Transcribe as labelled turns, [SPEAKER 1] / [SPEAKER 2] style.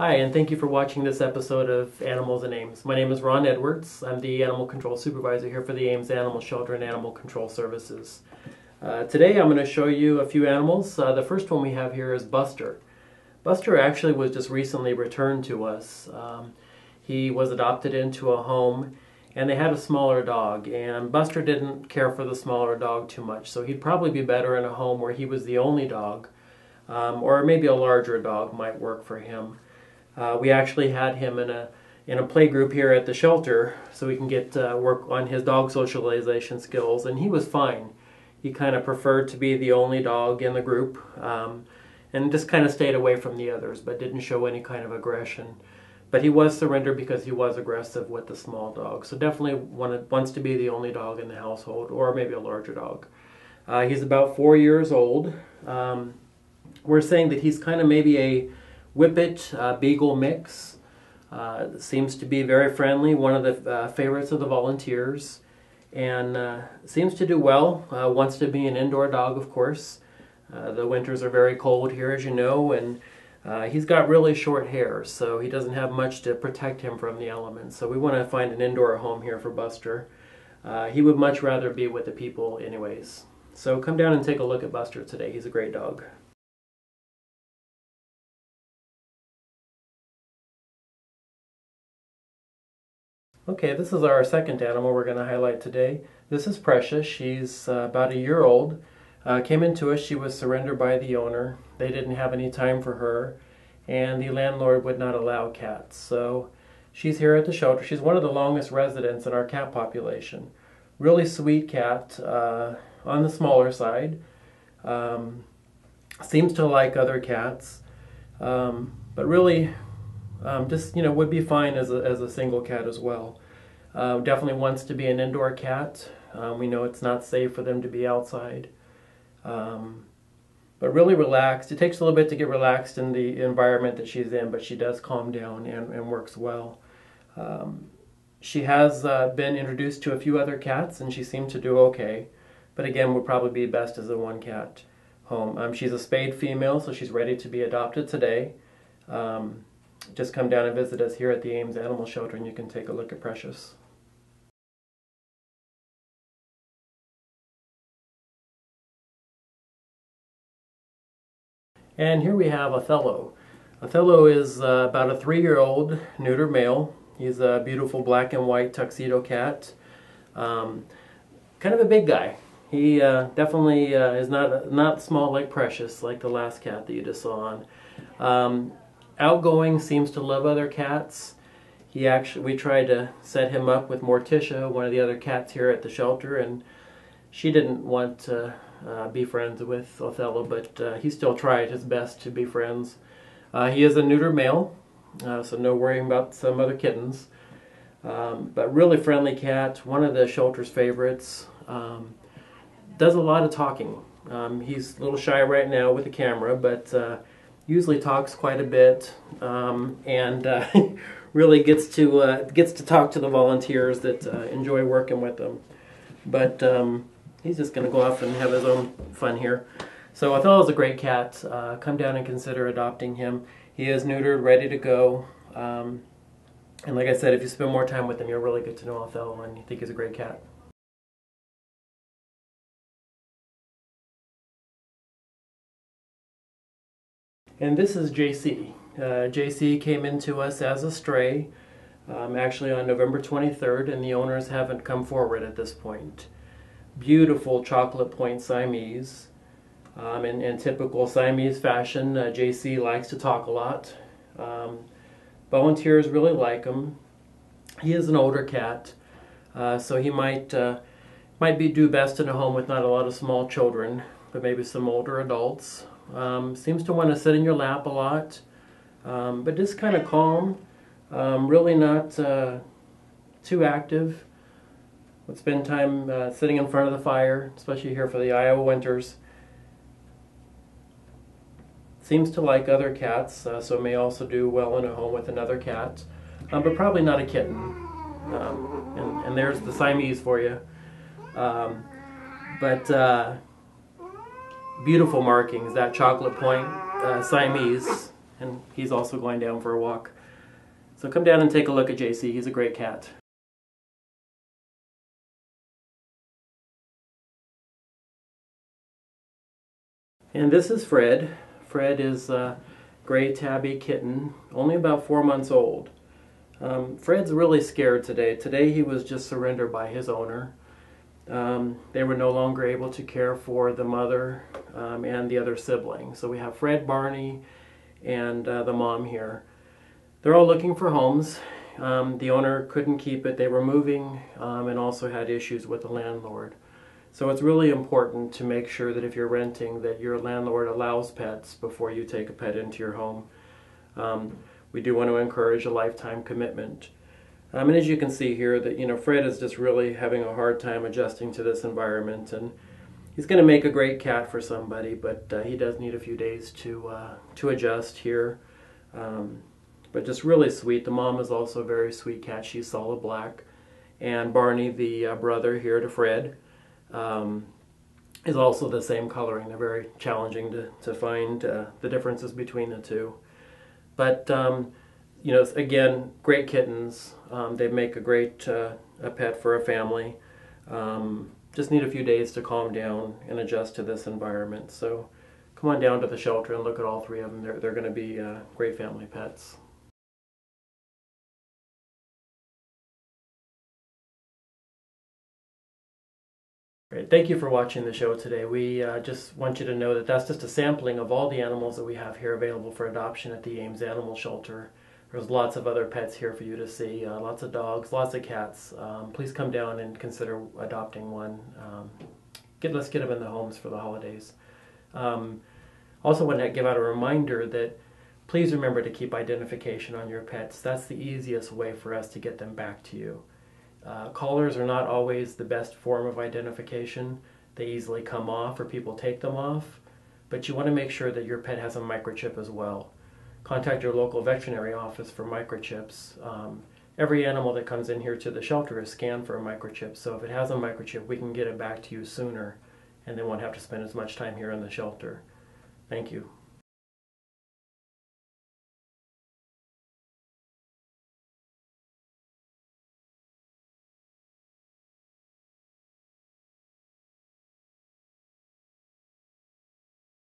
[SPEAKER 1] Hi, and thank you for watching this episode of Animals in Ames. My name is Ron Edwards. I'm the Animal Control Supervisor here for the Ames Animal Shelter and Animal Control Services. Uh, today I'm going to show you a few animals. Uh, the first one we have here is Buster. Buster actually was just recently returned to us. Um, he was adopted into a home and they had a smaller dog and Buster didn't care for the smaller dog too much so he'd probably be better in a home where he was the only dog um, or maybe a larger dog might work for him. Uh, we actually had him in a in a play group here at the shelter so we can get uh, work on his dog socialization skills and he was fine. He kind of preferred to be the only dog in the group um, and just kind of stayed away from the others but didn't show any kind of aggression. But he was surrendered because he was aggressive with the small dog. So definitely wanted, wants to be the only dog in the household or maybe a larger dog. Uh, he's about four years old. Um, we're saying that he's kind of maybe a Whippet uh, Beagle mix. Uh, seems to be very friendly, one of the uh, favorites of the volunteers, and uh, seems to do well. Uh, wants to be an indoor dog, of course. Uh, the winters are very cold here, as you know, and he's got really short hair, so he doesn't have much to protect him from the elements. So we want to find an indoor home here for Buster. he would much rather be with the people anyways. So come down and take a look at Buster today. He's a great dog. Okay, this is our second animal we're going to highlight today. This is Precious. She's uh, about a year old. Uh, came into us, she was surrendered by the owner. They didn't have any time for her, and the landlord would not allow cats. So she's here at the shelter. She's one of the longest residents in our cat population. Really sweet cat, uh, on the smaller side. Um, seems to like other cats, um, but really um, just you know would be fine as a, as a single cat as well. Uh, definitely wants to be an indoor cat. Um, we know it's not safe for them to be outside. Um, but really relaxed. It takes a little bit to get relaxed in the environment that she's in, but she does calm down and, and works well. Um, she has uh, been introduced to a few other cats and she seemed to do okay. But again, would probably be best as a one cat home. Um, she's a spayed female, so she's ready to be adopted today. Um, just come down and visit us here at the Ames Animal Shelter and you can take a look at Precious. And here we have Othello. Othello is uh, about a three-year-old neuter male. He's a beautiful black and white tuxedo cat. Um, kind of a big guy. He uh, definitely uh, is not not small like Precious, like the last cat that you just saw on. Um, outgoing, seems to love other cats. He actually, we tried to set him up with Morticia, one of the other cats here at the shelter, and she didn't want to uh, be friends with Othello, but uh, he still tried his best to be friends. Uh, he is a neuter male, uh, so no worrying about some other kittens. Um, but really friendly cat, one of the shelter's favorites. Um, does a lot of talking. Um, he's a little shy right now with the camera, but uh, usually talks quite a bit um, and uh, really gets to uh, gets to talk to the volunteers that uh, enjoy working with them. But um, he's just going to go off and have his own fun here. So Othello's a great cat. Uh, come down and consider adopting him. He is neutered, ready to go. Um, and like I said, if you spend more time with him, you'll really get to know Othello and you think he's a great cat. And this is JC. Uh, JC came into us as a stray, um, actually on November 23rd, and the owners haven't come forward at this point. Beautiful chocolate point Siamese. Um, in, in, typical Siamese fashion, uh, JC likes to talk a lot. Um, volunteers really like him. He is an older cat, uh, so he might uh, might be do best in a home with not a lot of small children, but maybe some older adults. Um, seems to want to sit in your lap a lot, um, but just kind of calm. Um, really not uh, too active. Would spend time uh, sitting in front of the fire, especially here for the Iowa winters. Seems to like other cats, uh, so may also do well in a home with another cat, um, but probably not a kitten. Um, and, and, there's the Siamese for you. Um, but uh, beautiful markings. That chocolate point uh, Siamese and he's also going down for a walk. So come down and take a look at JC. He's a great cat. And this is Fred. Fred is a gray tabby kitten, only about four months old. Um, Fred's really scared today. Today he was just surrendered by his owner. Um, they were no longer able to care for the mother um, and the other sibling. So we have Fred, Barney, and uh, the mom here. They're all looking for homes. Um, the owner couldn't keep it. They were moving um, and also had issues with the landlord. So it's really important to make sure that if you're renting that your landlord allows pets before you take a pet into your home. Um, we do want to encourage a lifetime commitment. Um, and as you can see here, that you know Fred is just really having a hard time adjusting to this environment, and he's going to make a great cat for somebody, but uh, he does need a few days to uh, to adjust here. Um, but just really sweet. The mom is also a very sweet cat. She's solid black, and Barney, the uh, brother here to Fred, um, is also the same coloring. They're very challenging to to find uh, the differences between the two. But um, you know, again, great kittens. Um, they make a great uh, a pet for a family. Um, just need a few days to calm down and adjust to this environment. So come on down to the shelter and look at all three of them. They're, they're going to be uh, great family pets. Great. Thank you for watching the show today. We uh, just want you to know that that's just a sampling of all the animals that we have here available for adoption at the Ames Animal Shelter. There's lots of other pets here for you to see, uh, lots of dogs, lots of cats. Um, please come down and consider adopting one. Um, get, let's get them in the homes for the holidays. Um, also want to give out a reminder that please remember to keep identification on your pets. That's the easiest way for us to get them back to you. Uh, collars are not always the best form of identification. They easily come off or people take them off, but you want to make sure that your pet has a microchip as well. Contact your local veterinary office for microchips. Um, every animal that comes in here to the shelter is scanned for a microchip, so if it has a microchip, we can get it back to you sooner and they won't have to spend as much time here in the shelter. Thank you.